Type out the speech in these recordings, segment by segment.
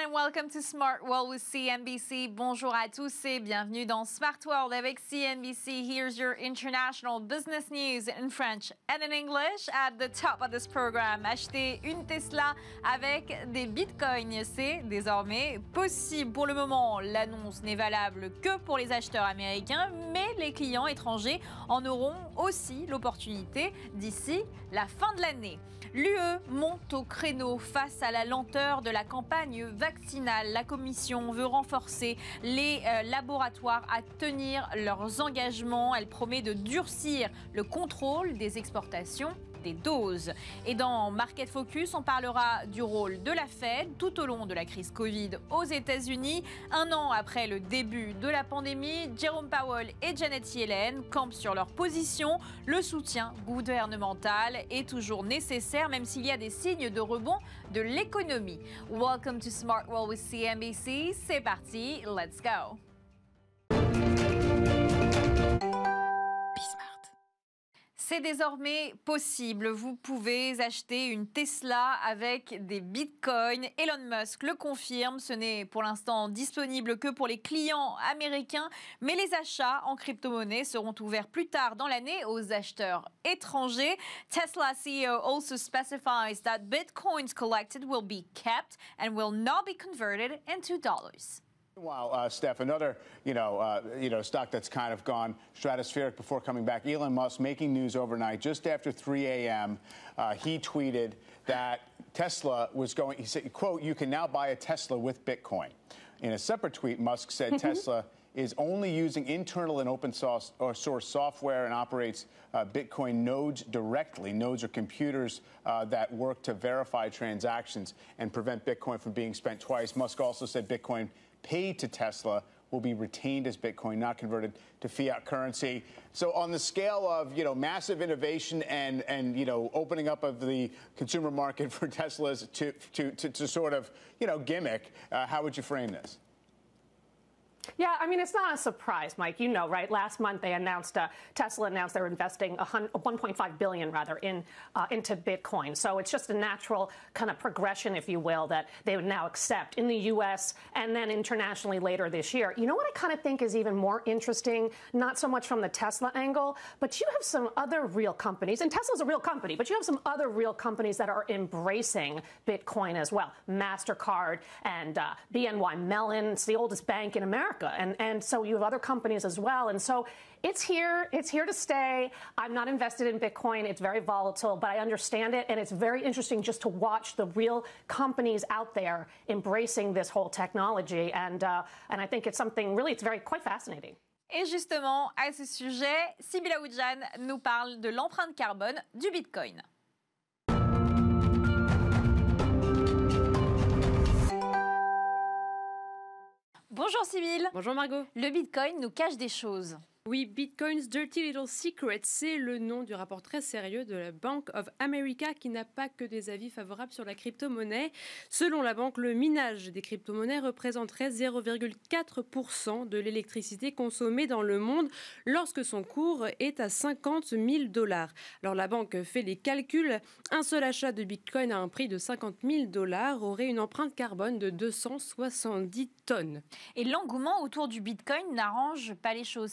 and welcome to Smart World with CNBC. Bonjour à tous et bienvenue dans Smart World avec CNBC. Here's your international business news in French and in English. At the top of this program, acheter une Tesla avec des bitcoins, c'est désormais possible. Pour le moment, l'annonce n'est valable que pour les acheteurs américains, mais les clients étrangers en auront aussi l'opportunité d'ici la fin de l'année. L'UE monte au créneau face à la lenteur de la campagne vaccinale. La Commission veut renforcer les euh, laboratoires à tenir leurs engagements. Elle promet de durcir le contrôle des exportations des doses. Et dans Market Focus, on parlera du rôle de la Fed tout au long de la crise Covid aux États-Unis. Un an après le début de la pandémie, Jerome Powell et Janet Yellen campent sur leur position. Le soutien gouvernemental est toujours nécessaire, même s'il y a des signes de rebond de l'économie. Welcome to Smart World with CNBC. C'est parti, let's go. C'est désormais possible. Vous pouvez acheter une Tesla avec des bitcoins. Elon Musk le confirme. Ce n'est pour l'instant disponible que pour les clients américains, mais les achats en crypto-monnaie seront ouverts plus tard dans l'année aux acheteurs étrangers. Tesla CEO also specifies that bitcoins collected will be kept and will not be converted into dollars. Wow, uh, Steph, another you know uh, you know stock that's kind of gone stratospheric before coming back. Elon Musk making news overnight, just after 3 a.m. Uh, he tweeted that Tesla was going. He said, "quote You can now buy a Tesla with Bitcoin." In a separate tweet, Musk said mm-hmm. Tesla is only using internal and open source, source software and operates uh, Bitcoin nodes directly. Nodes are computers uh, that work to verify transactions and prevent Bitcoin from being spent twice. Musk also said Bitcoin paid to Tesla will be retained as Bitcoin, not converted to fiat currency. So on the scale of you know massive innovation and and you know opening up of the consumer market for Teslas to to to, to sort of you know gimmick, uh, how would you frame this? Yeah, I mean, it's not a surprise, Mike. You know, right? Last month they announced, uh, Tesla announced they're investing 1.5 billion rather in uh, into Bitcoin. So it's just a natural kind of progression, if you will, that they would now accept in the U.S. and then internationally later this year. You know what I kind of think is even more interesting? Not so much from the Tesla angle, but you have some other real companies, and Tesla's a real company, but you have some other real companies that are embracing Bitcoin as well. Mastercard and uh, BNY Mellon, it's the oldest bank in America. America. And, and so you have other companies as well. And so it's here. It's here to stay. I'm not invested in Bitcoin. It's very volatile, but I understand it. And it's very interesting just to watch the real companies out there embracing this whole technology. And, uh, and I think it's something really, it's very quite fascinating. Et justement, à ce sujet, Sybilla nous parle de l'empreinte carbone du Bitcoin. Bonjour Sybille. Bonjour Margot. Le Bitcoin nous cache des choses. Oui, Bitcoin's Dirty Little Secret, c'est le nom du rapport très sérieux de la Bank of America qui n'a pas que des avis favorables sur la crypto-monnaie. Selon la banque, le minage des crypto-monnaies représenterait 0,4% de l'électricité consommée dans le monde lorsque son cours est à 50 000 dollars. Alors la banque fait les calculs. Un seul achat de Bitcoin à un prix de 50 000 dollars aurait une empreinte carbone de 270 tonnes. Et l'engouement autour du Bitcoin n'arrange pas les choses,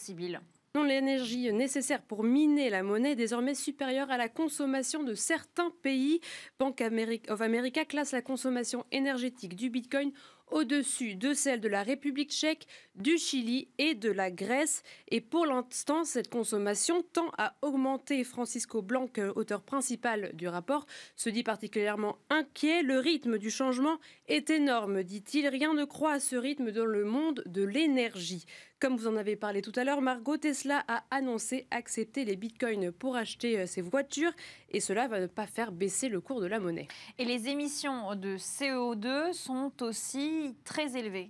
L'énergie nécessaire pour miner la monnaie est désormais supérieure à la consommation de certains pays. Bank of America classe la consommation énergétique du Bitcoin au-dessus de celle de la République tchèque, du Chili et de la Grèce. Et pour l'instant, cette consommation tend à augmenter. Francisco Blanc, auteur principal du rapport, se dit particulièrement inquiet. Le rythme du changement est énorme, dit-il. Rien ne croit à ce rythme dans le monde de l'énergie. Comme vous en avez parlé tout à l'heure, Margot Tesla a annoncé accepter les bitcoins pour acheter euh, ses voitures et cela va ne pas faire baisser le cours de la monnaie. Et les émissions de CO2 sont aussi très élevées.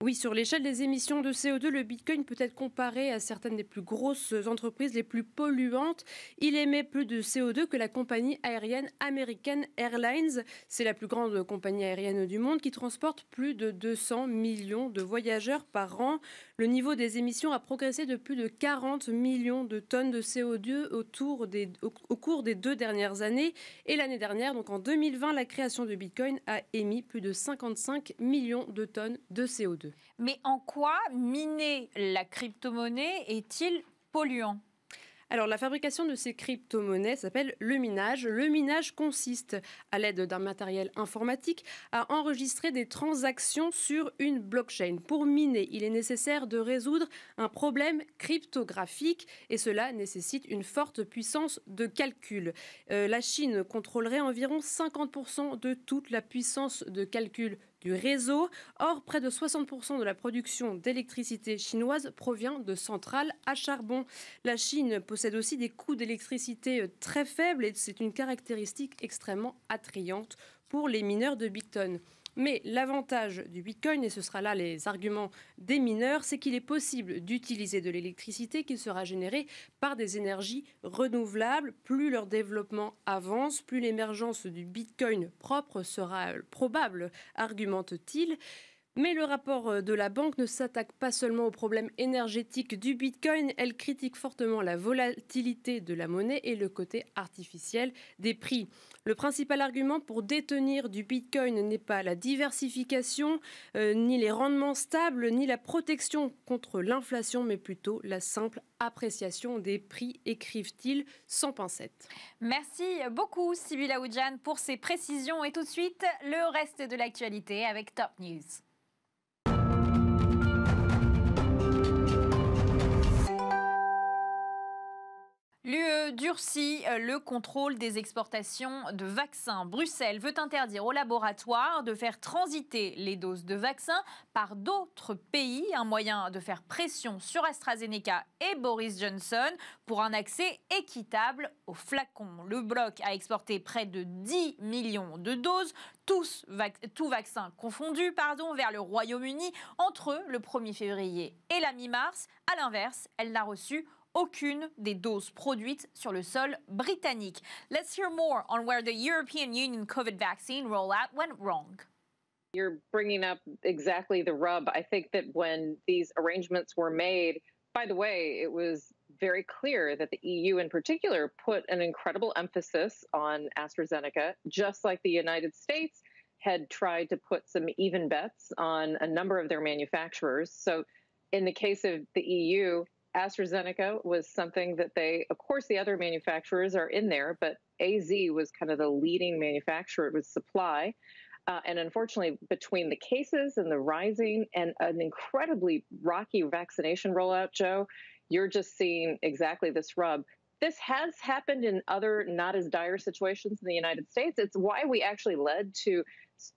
Oui, sur l'échelle des émissions de CO2, le Bitcoin peut être comparé à certaines des plus grosses entreprises les plus polluantes. Il émet plus de CO2 que la compagnie aérienne American Airlines. C'est la plus grande compagnie aérienne du monde qui transporte plus de 200 millions de voyageurs par an. Le niveau des émissions a progressé de plus de 40 millions de tonnes de CO2 autour des, au, cours des deux dernières années. Et l'année dernière, donc en 2020, la création de Bitcoin a émis plus de 55 millions de tonnes de CO2. Mais en quoi miner la crypto-monnaie est-il polluant? Alors, la fabrication de ces crypto-monnaies s'appelle le minage. Le minage consiste, à l'aide d'un matériel informatique, à enregistrer des transactions sur une blockchain. Pour miner, il est nécessaire de résoudre un problème cryptographique et cela nécessite une forte puissance de calcul. Euh, la Chine contrôlerait environ 50% de toute la puissance de calcul du réseau. Or, près de 60% de la production d'électricité chinoise provient de centrales à charbon. La Chine possède aussi des coûts d'électricité euh, très faibles et c'est une caractéristique extrêmement attrayante pour les mineurs de Bitcoin. Mais l'avantage du Bitcoin, et ce sera là les arguments des mineurs, c'est qu'il est possible d'utiliser de l'électricité qui sera générée par des énergies renouvelables. Plus leur développement avance, plus l'émergence du Bitcoin propre sera probable, argumente-t-il. Mais le rapport euh, de la banque ne s'attaque pas seulement au problème énergétique du Bitcoin, elle critique fortement la volatilité de la monnaie et le côté artificiel des prix. Le principal argument pour détenir du Bitcoin n'est pas la diversification, euh, ni les rendements stables, ni la protection contre l'inflation, mais plutôt la simple appréciation des prix, écrivent-ils sans pincette. Merci beaucoup Sybilla Oudjan pour ces précisions et tout de suite le reste de l'actualité avec Top News. L'UE durcit euh, le contrôle des exportations de vaccins. Bruxelles veut interdire aux laboratoires de faire transiter les doses de vaccins par d'autres pays, un moyen de faire pression sur AstraZeneca et Boris Johnson pour un accès équitable aux flacons. Le bloc a exporté près de 10 millions de doses, tous vaccins confondus, pardon, vers le Royaume-Uni entre le 1er février et la mi-mars. À l'inverse, elle n'a reçu aucune des doses produites sur le sol britannique. Let's hear more on where the European Union COVID vaccine rollout went wrong. You're bringing up exactly the rub. I think that when these arrangements were made, by the way, it was very clear that the EU in particular put an incredible emphasis on AstraZeneca, just like the United States had tried to put some even bets on a number of their manufacturers. So, in the case of the EU, AstraZeneca was something that they, of course, the other manufacturers are in there, but AZ was kind of the leading manufacturer with supply. Uh, and unfortunately, between the cases and the rising and an incredibly rocky vaccination rollout, Joe, you're just seeing exactly this rub. This has happened in other not as dire situations in the United States. It's why we actually led to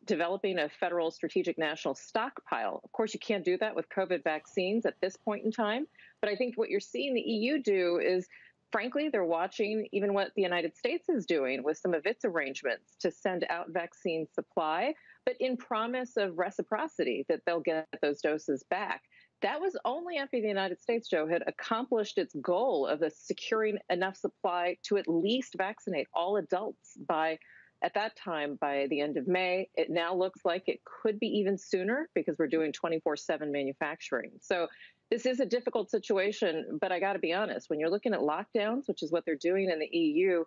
developing a federal strategic national stockpile. Of course, you can't do that with COVID vaccines at this point in time. But I think what you're seeing the EU do is frankly, they're watching even what the United States is doing with some of its arrangements to send out vaccine supply, but in promise of reciprocity that they'll get those doses back. That was only after the United States, Joe, had accomplished its goal of securing enough supply to at least vaccinate all adults by at that time by the end of May. It now looks like it could be even sooner because we're doing 24 7 manufacturing. So this is a difficult situation, but I got to be honest, when you're looking at lockdowns, which is what they're doing in the EU,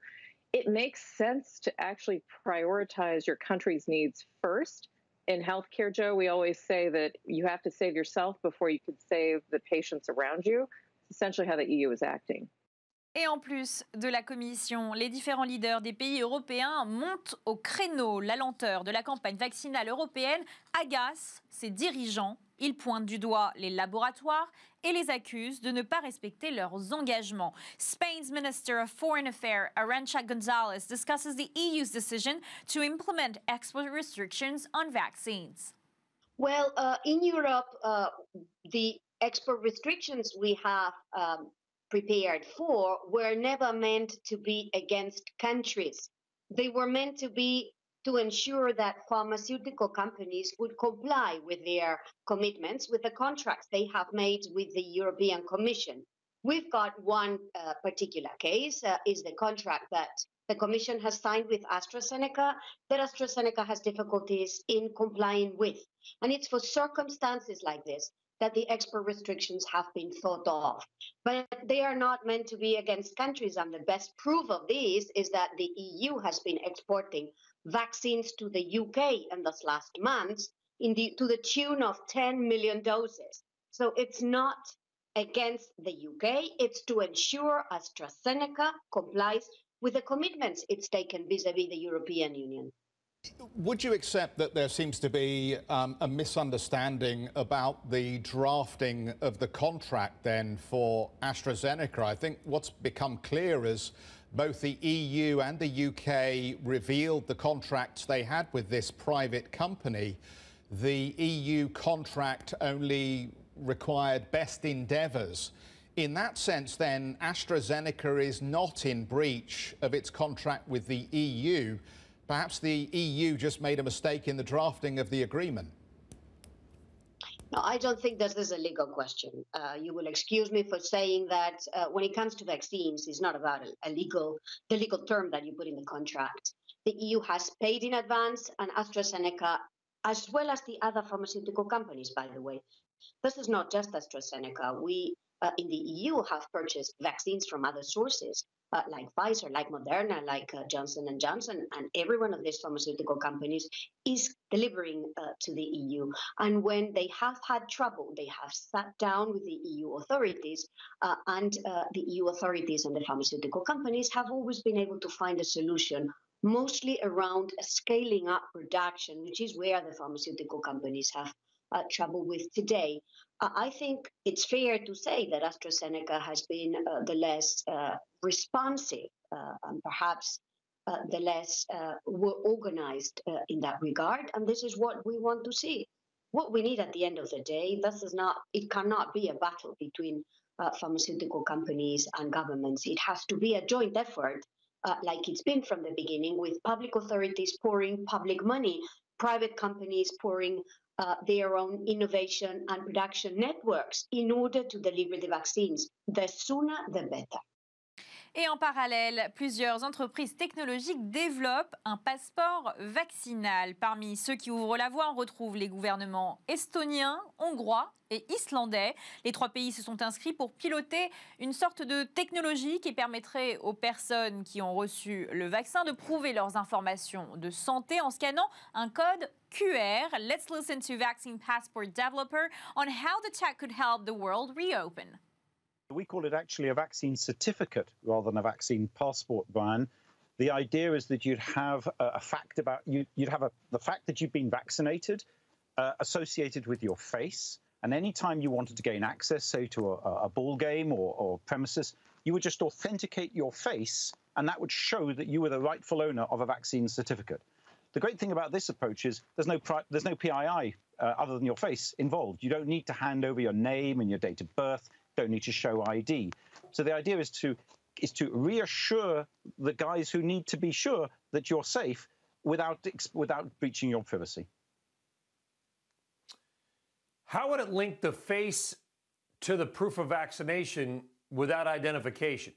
it makes sense to actually prioritize your country's needs first. In healthcare, Joe, we always say that you have to save yourself before you can save the patients around you. It's essentially how the EU is acting. Et en plus de la Commission, les différents leaders des pays européens montent au créneau. La lenteur de la campagne vaccinale européenne agace ses dirigeants. Ils pointent du doigt les laboratoires et les accusent de ne pas respecter leurs engagements. Spain's Minister of Foreign Affairs, Arancha Gonzalez, discusses the EU's decision to implement export restrictions on vaccines. Well, uh, in Europe, uh, the export restrictions we have um, prepared for were never meant to be against countries. They were meant to be to ensure that pharmaceutical companies would comply with their commitments, with the contracts they have made with the European Commission. We've got one uh, particular case, uh, is the contract that the Commission has signed with AstraZeneca that AstraZeneca has difficulties in complying with. And it's for circumstances like this that the export restrictions have been thought of. But they are not meant to be against countries. And the best proof of this is that the EU has been exporting vaccines to the UK in this last months in the, to the tune of 10 million doses. So it's not against the UK, it's to ensure AstraZeneca complies with the commitments it's taken vis a vis the European Union. Would you accept that there seems to be um, a misunderstanding about the drafting of the contract then for AstraZeneca? I think what's become clear is both the EU and the UK revealed the contracts they had with this private company. The EU contract only required best endeavours. In that sense, then, AstraZeneca is not in breach of its contract with the EU. Perhaps the EU just made a mistake in the drafting of the agreement. No, I don't think this is a legal question. Uh, you will excuse me for saying that uh, when it comes to vaccines, it's not about a, a, legal, the legal term that you put in the contract. The EU has paid in advance, and AstraZeneca, as well as the other pharmaceutical companies, by the way. This is not just AstraZeneca. We uh, in the EU have purchased vaccines from other sources uh, like Pfizer, like Moderna, like uh, Johnson and Johnson, and every one of these pharmaceutical companies is delivering uh, to the EU. And when they have had trouble, they have sat down with the EU authorities, uh, and uh, the EU authorities and the pharmaceutical companies have always been able to find a solution. Mostly around scaling up production, which is where the pharmaceutical companies have uh, trouble with today. I think it's fair to say that AstraZeneca has been uh, the less uh, responsive uh, and perhaps uh, the less uh, organized uh, in that regard. And this is what we want to see. What we need at the end of the day, this is not, it cannot be a battle between pharmaceutical companies and governments. It has to be a joint effort, like it's been from the beginning, with public authorities pouring public money private companies pouring uh, their own innovation and production networks in order to deliver the vaccines. The sooner, the better. Et en parallèle, plusieurs entreprises technologiques développent un passeport vaccinal. Parmi ceux qui ouvrent la voie, on retrouve les gouvernements estoniens, hongrois et islandais. Les trois pays se sont inscrits pour piloter une sorte de technologie qui permettrait aux personnes qui ont reçu le vaccin de prouver leurs informations de santé en scannant un code QR. Let's listen to Vaccine Passport developer on how the tech could help the world reopen. We call it actually a vaccine certificate rather than a vaccine passport, Brian. The idea is that you'd have a, fact about you, would have a, the fact that you've been vaccinated uh, associated with your face. And anytime you wanted to gain access, say, to a, a ball game or, or premises, you would just authenticate your face, and that would show that you were the rightful owner of a vaccine certificate. The great thing about this approach is there's no there's no PII uh, other than your face involved. You don't need to hand over your name and your date of birth don't need to show ID. So the idea is to is to reassure the guys who need to be sure that you're safe without without breaching your privacy. How would it link the face to the proof of vaccination without identification?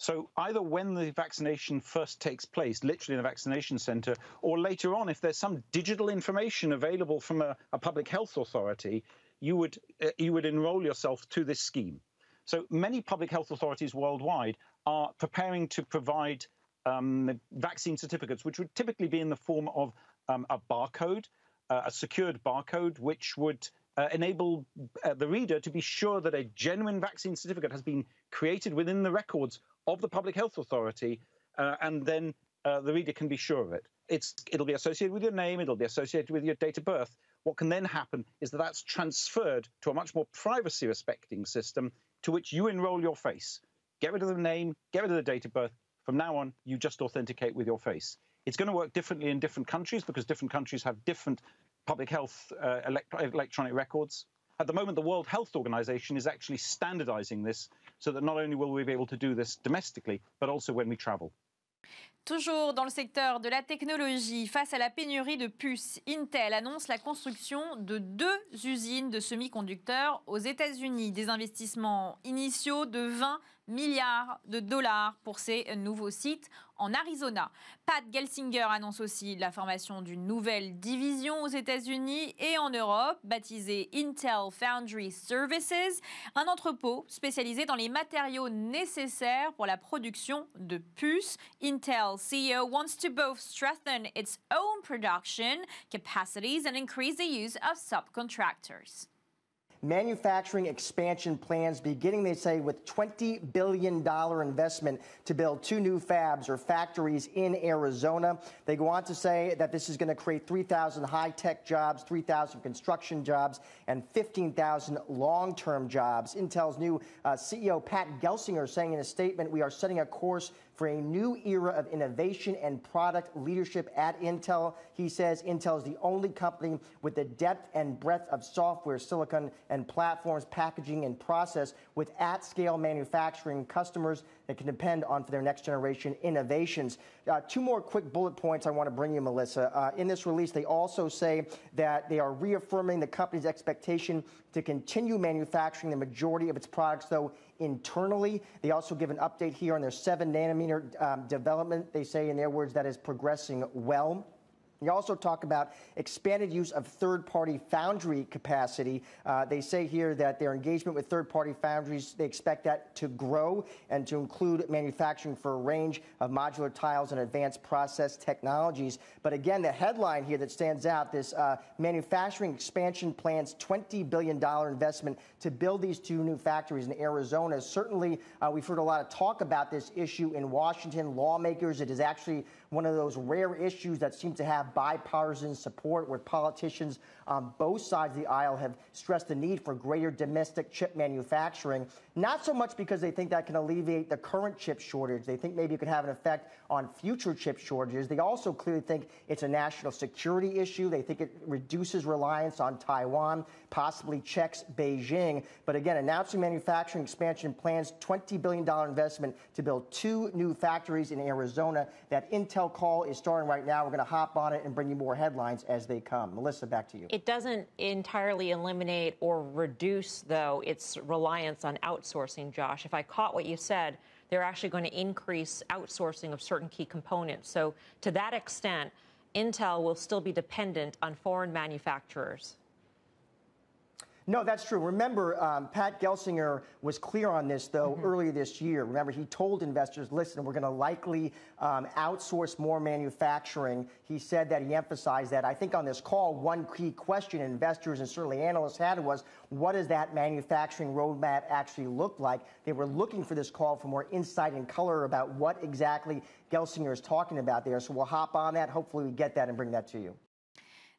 So either when the vaccination first takes place, literally in a vaccination center, or later on, if there's some digital information available from a, a public health authority, you would uh, you would enroll yourself to this scheme. So many public health authorities worldwide are preparing to provide um, vaccine certificates, which would typically be in the form of um, a barcode, uh, a secured barcode, which would uh, enable uh, the reader to be sure that a genuine vaccine certificate has been created within the records of the public health authority, uh, and then uh, the reader can be sure of it. It's, it'll be associated with your name, it'll be associated with your date of birth, what can then happen is that that's transferred to a much more privacy respecting system to which you enroll your face. Get rid of the name, get rid of the date of birth. From now on, you just authenticate with your face. It's going to work differently in different countries because different countries have different public health uh, elect electronic records. At the moment, the World Health Organization is actually standardizing this so that not only will we be able to do this domestically, but also when we travel. Toujours dans le secteur de la technologie, face à la pénurie de puces, Intel annonce la construction de deux usines de semi-conducteurs aux États-Unis. Des investissements initiaux de 20 milliards de dollars pour ces nouveaux sites en Arizona. Pat Gelsinger annonce aussi la formation d'une nouvelle division aux États-Unis et en Europe, baptisée Intel Foundry Services, un entrepôt spécialisé dans les matériaux nécessaires pour la production de puces. Intel CEO wants to both strengthen its own production capacities and increase the use of subcontractors manufacturing expansion plans beginning, they say, with $20 billion investment to build two new fabs or factories in Arizona. They go on to say that this is going to create 3,000 high tech jobs, 3,000 construction jobs, and 15,000 long term jobs. Intel's new uh, CEO, Pat Gelsinger, saying in a statement, We are setting a course for a new era of innovation and product leadership at Intel. He says Intel is the only company with the depth and breadth of software, silicon, and platforms, packaging, and process with at scale manufacturing customers that can depend on for their next generation innovations. Uh, two more quick bullet points I want to bring you, Melissa. Uh, in this release, they also say that they are reaffirming the company's expectation to continue manufacturing the majority of its products, though internally. They also give an update here on their seven nanometer um, development. They say, in their words, that is progressing well. You also talk about expanded use of third party foundry capacity. Uh, they say here that their engagement with third party foundries, they expect that to grow and to include manufacturing for a range of modular tiles and advanced process technologies. But again, the headline here that stands out this uh, manufacturing expansion plans $20 billion investment to build these two new factories in Arizona. Certainly, uh, we've heard a lot of talk about this issue in Washington. Lawmakers, it is actually one of those rare issues that seem to have bipartisan support where politicians on both sides of the aisle have stressed the need for greater domestic chip manufacturing, not so much because they think that can alleviate the current chip shortage. They think maybe it could have an effect on future chip shortages. They also clearly think it's a national security issue. They think it reduces reliance on Taiwan, possibly checks Beijing. But again, announcing manufacturing expansion plans, $20 billion investment to build two new factories in Arizona. That Intel call is starting right now. We're going to hop on it and bring you more headlines as they come. Melissa, back to you. It doesn't entirely eliminate or reduce, though, its reliance on outsourcing, Josh. If I caught what you said, they're actually going to increase outsourcing of certain key components. So, to that extent, Intel will still be dependent on foreign manufacturers. No, that's true. Remember, um, Pat Gelsinger was clear on this, though, mm-hmm. earlier this year. Remember, he told investors, listen, we're going to likely um, outsource more manufacturing. He said that he emphasized that. I think on this call, one key question investors and certainly analysts had was, what does that manufacturing roadmap actually look like? They were looking for this call for more insight and color about what exactly Gelsinger is talking about there. So we'll hop on that. Hopefully, we get that and bring that to you.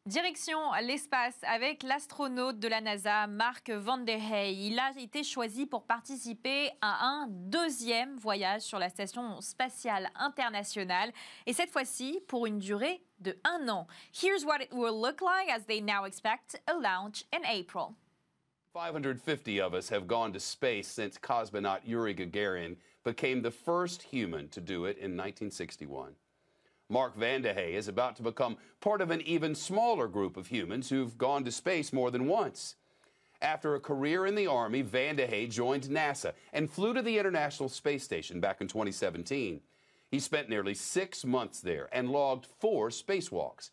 Direction l'espace avec l'astronaute de la NASA, Mark Van der. Il a été choisi pour participer à un deuxième voyage sur la Station spatiale internationale, et cette fois-ci pour une durée de un an. Here's what it will look like as they now expect a launch in April. 550 of us have gone to space since cosmonaut Yuri Gagarin became the first human to do it in 1961. Mark Vande Hei is about to become part of an even smaller group of humans who've gone to space more than once. After a career in the Army, Vande Hei joined NASA and flew to the International Space Station back in 2017. He spent nearly six months there and logged four spacewalks.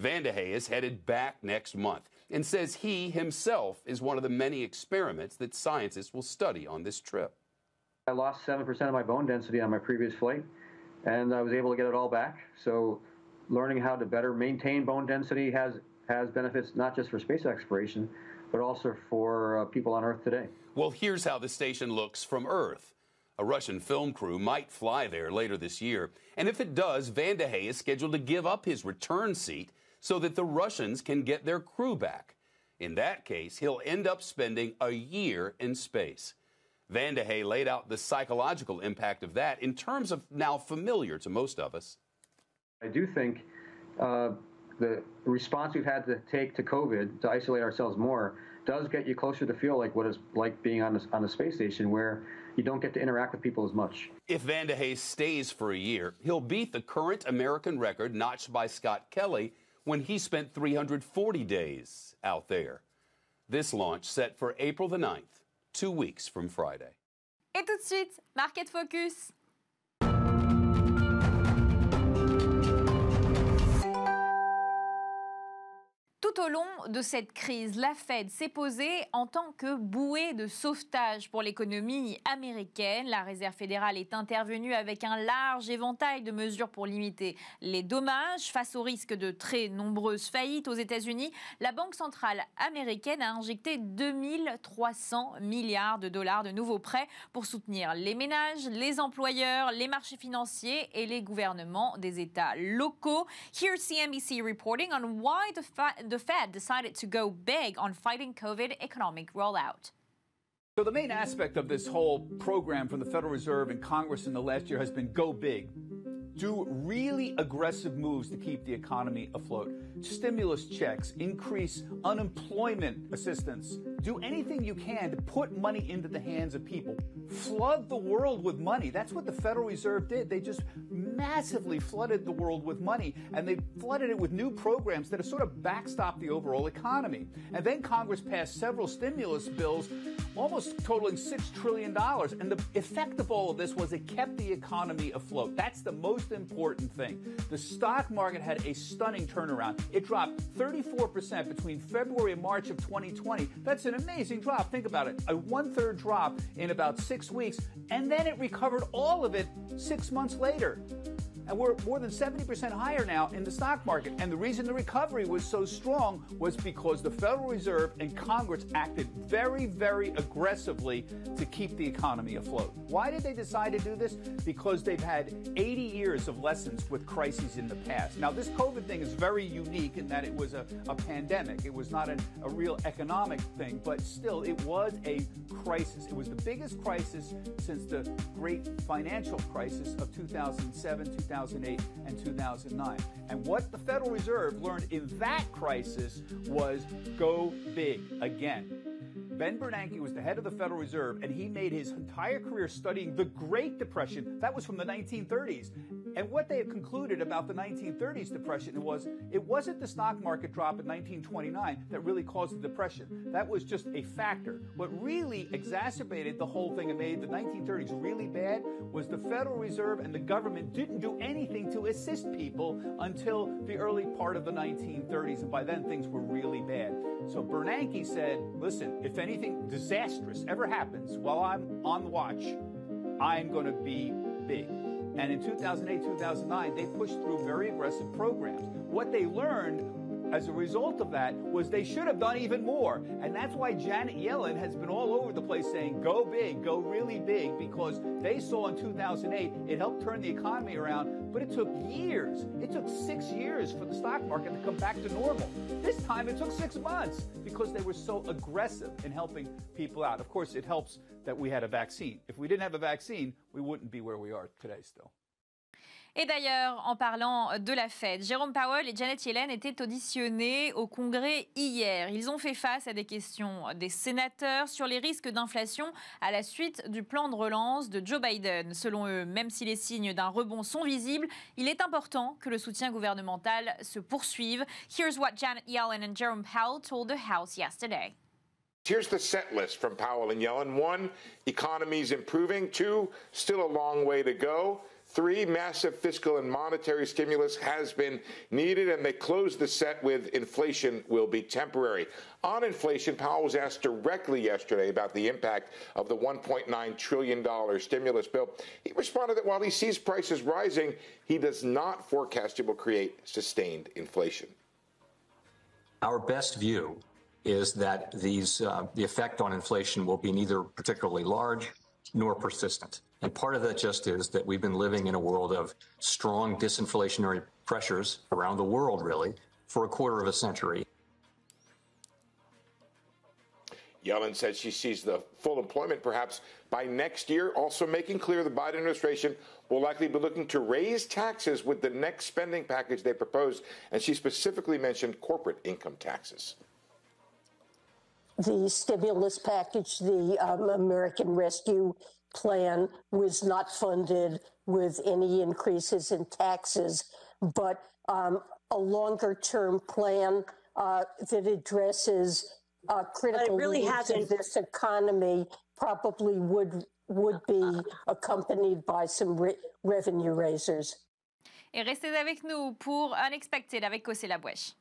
Vande Hei is headed back next month and says he himself is one of the many experiments that scientists will study on this trip. I lost 7% of my bone density on my previous flight and I was able to get it all back. So learning how to better maintain bone density has has benefits not just for space exploration, but also for uh, people on Earth today. Well, here's how the station looks from Earth. A Russian film crew might fly there later this year, and if it does, Vande Hei is scheduled to give up his return seat so that the Russians can get their crew back. In that case, he'll end up spending a year in space. Vande Hei laid out the psychological impact of that in terms of now familiar to most of us. I do think uh, the response we've had to take to COVID to isolate ourselves more does get you closer to feel like what it's like being on the, on the space station where you don't get to interact with people as much. If Hei stays for a year, he'll beat the current American record notched by Scott Kelly when he spent 340 days out there. This launch set for April the 9th two weeks from Friday. Et tout de suite, Market Focus. Tout au long de cette crise, la Fed s'est posée en tant que bouée de sauvetage pour l'économie américaine. La Réserve fédérale est intervenue avec un large éventail de mesures pour limiter les dommages face au risque de très nombreuses faillites aux États-Unis. La Banque centrale américaine a injecté 2300 milliards de dollars de nouveaux prêts pour soutenir les ménages, les employeurs, les marchés financiers et les gouvernements des États locaux. Here's CNBC reporting on why the, the Fed decided to go big on fighting COVID economic rollout. So, the main aspect of this whole program from the Federal Reserve and Congress in the last year has been go big. Do really aggressive moves to keep the economy afloat. Stimulus checks, increase unemployment assistance. Do anything you can to put money into the hands of people. Flood the world with money. That's what the Federal Reserve did. They just massively flooded the world with money, and they flooded it with new programs that have sort of backstopped the overall economy. And then Congress passed several stimulus bills, almost totaling $6 trillion. And the effect of all of this was it kept the economy afloat. That's the most important thing. The stock market had a stunning turnaround. It dropped 34% between February and March of 2020. That's an amazing drop. Think about it. A one third drop in about six weeks, and then it recovered all of it six months later. And we're more than 70% higher now in the stock market. And the reason the recovery was so strong was because the Federal Reserve and Congress acted very, very aggressively to keep the economy afloat. Why did they decide to do this? Because they've had 80 years of lessons with crises in the past. Now, this COVID thing is very unique in that it was a, a pandemic. It was not an, a real economic thing, but still, it was a crisis. It was the biggest crisis since the great financial crisis of 2007, 2008. 2008 and 2009. And what the Federal Reserve learned in that crisis was go big again. Ben Bernanke was the head of the Federal Reserve, and he made his entire career studying the Great Depression. That was from the 1930s. And what they had concluded about the 1930s depression was it wasn't the stock market drop in 1929 that really caused the depression. That was just a factor. What really exacerbated the whole thing and made the 1930s really bad was the Federal Reserve and the government didn't do anything to assist people until the early part of the 1930s. And by then things were really bad. So Bernanke said, listen, if anything disastrous ever happens while I'm on the watch, I'm going to be big. And in 2008, 2009, they pushed through very aggressive programs. What they learned as a result of that was they should have done even more. And that's why Janet Yellen has been all over the place saying, go big, go really big, because they saw in 2008 it helped turn the economy around, but it took years. It took six years for the stock market to come back to normal. This time it took six months because they were so aggressive in helping people out. Of course, it helps that we had a vaccine. If we didn't have a vaccine, we wouldn't be where we are today still. Et d'ailleurs, en parlant de la Fed, Jérôme Powell et Janet Yellen étaient auditionnés au Congrès hier. Ils ont fait face à des questions des sénateurs sur les risques d'inflation à la suite du plan de relance de Joe Biden. Selon eux, même si les signes d'un rebond sont visibles, il est important que le soutien gouvernemental se poursuive. Here's what Janet Yellen and Jerome Powell told the House yesterday. Here's the set list from Powell and Yellen. One, economy's improving. Two, still a long way to go. Three, massive fiscal and monetary stimulus has been needed, and they closed the set with inflation will be temporary. On inflation, Powell was asked directly yesterday about the impact of the $1.9 trillion stimulus bill. He responded that while he sees prices rising, he does not forecast it will create sustained inflation. Our best view is that these, uh, the effect on inflation will be neither particularly large nor persistent. And part of that just is that we've been living in a world of strong disinflationary pressures around the world, really, for a quarter of a century. Yellen said she sees the full employment perhaps by next year, also making clear the Biden administration will likely be looking to raise taxes with the next spending package they propose. And she specifically mentioned corporate income taxes. The stimulus package, the um, American Rescue plan was not funded with any increases in taxes, but um, a longer term plan uh, that addresses uh, critical really needs hasn't. of this economy probably would would be accompanied by some re- revenue raisers. Et restez avec nous pour Unexpected avec Kossé Labouèche.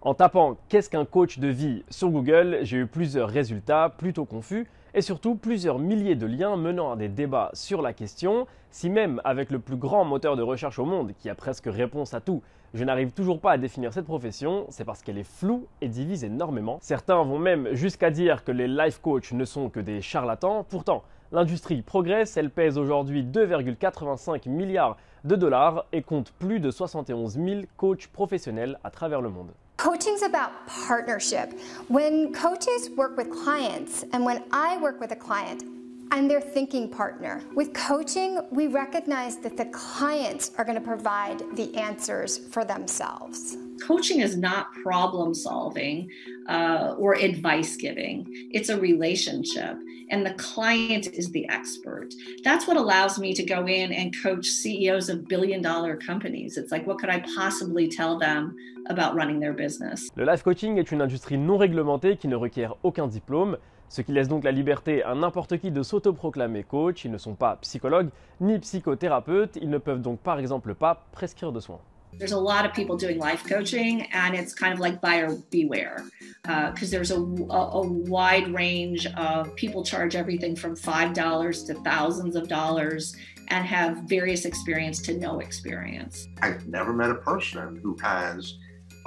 En tapant Qu'est-ce qu'un coach de vie? sur Google, j'ai eu plusieurs résultats plutôt confus et surtout plusieurs milliers de liens menant à des débats sur la question. Si même avec le plus grand moteur de recherche au monde, qui a presque réponse à tout, je n'arrive toujours pas à définir cette profession, c'est parce qu'elle est floue et divise énormément. Certains vont même jusqu'à dire que les life coachs ne sont que des charlatans. Pourtant, l'industrie progresse, elle pèse aujourd'hui 2,85 milliards de dollars et compte plus de 71 000 coachs professionnels à travers le monde. Coaching's about partnership. When coaches work with clients and when I work with a client, I'm their thinking partner. With coaching, we recognize that the clients are going to provide the answers for themselves. Coaching is not problem solving uh, or advice giving, it's a relationship. And the client is the expert. That's what allows me to go in and coach CEOs of billion dollar companies. It's like, what could I possibly tell them about running their business? Le life coaching est une industrie non réglementée qui ne requiert aucun diplôme, ce qui laisse donc la liberté à n'importe qui de s'autoproclamer coach. Ils ne sont pas psychologues ni psychothérapeutes, ils ne peuvent donc par exemple pas prescrire de soins. There's a lot of people doing life coaching, and it's kind of like buyer beware because uh, there's a, a, a, wide range of people charge everything from $5 to thousands of dollars and have various experience to no experience. I've never met a person who has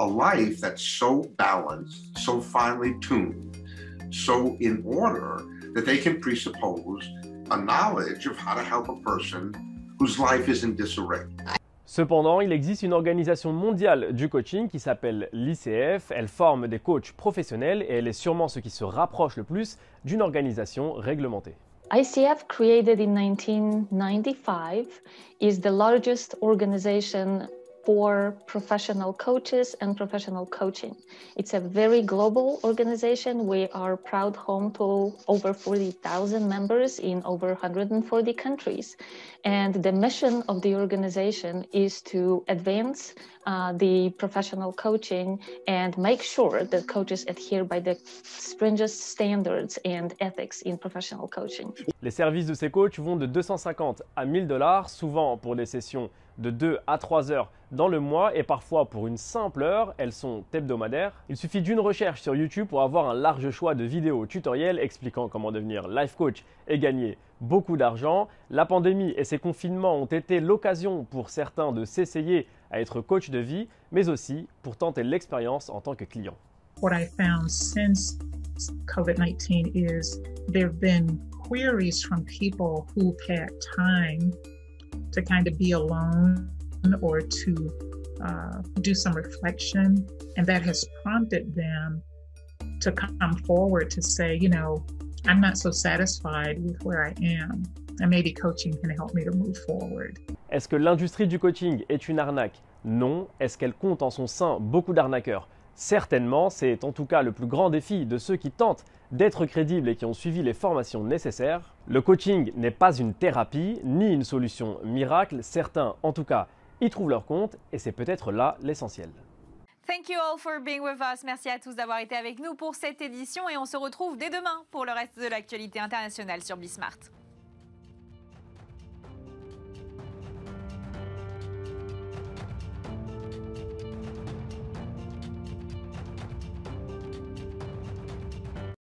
a life that's so balanced, so finely tuned, so in order that they can presuppose a knowledge of how to help a person whose life is in disarray. Cependant, il existe une organisation mondiale du coaching qui s'appelle l'ICF. Elle forme des coachs professionnels et elle est sûrement ce qui se rapproche le plus d'une organisation réglementée. ICF, created in 1995, is the largest organization for professional coaches and professional coaching. It's a very global organization. We are proud home to over 40,000 members in over 140 countries. And the mission of the organization is to advance uh, the professional coaching and make sure that coaches adhere by the stringent standards and ethics in professional coaching. Les services de ces coachs vont de 250 à 1000 dollars, souvent pour des sessions de 2 à 3 heures dans le mois et parfois pour une simple heure, elles sont hebdomadaires. Il suffit d'une recherche sur YouTube pour avoir un large choix de vidéos tutoriels expliquant comment devenir life coach et gagner beaucoup d'argent. La pandémie et ses confinements ont été l'occasion pour certains de s'essayer à être coach de vie, mais aussi pour tenter l'expérience en tant que client. What I found since COVID-19 is there have been queries from people who've had time to kind of be alone or to uh, do some reflection. And that has prompted them to come forward to say, you know, I'm not so satisfied with where I am. And maybe coaching can help me to move forward. Est-ce que l'industrie du coaching est une arnaque? Non. Est-ce qu'elle compte en son sein beaucoup d'arnaqueurs? Certainement, c'est en tout cas le plus grand défi de ceux qui tentent d'être crédibles et qui ont suivi les formations nécessaires. Le coaching n'est pas une thérapie ni une solution miracle, certains en tout cas y trouvent leur compte et c'est peut-être là l'essentiel. Merci à tous d'avoir été avec nous pour cette édition et on se retrouve dès demain pour le reste de l'actualité internationale sur Bismart.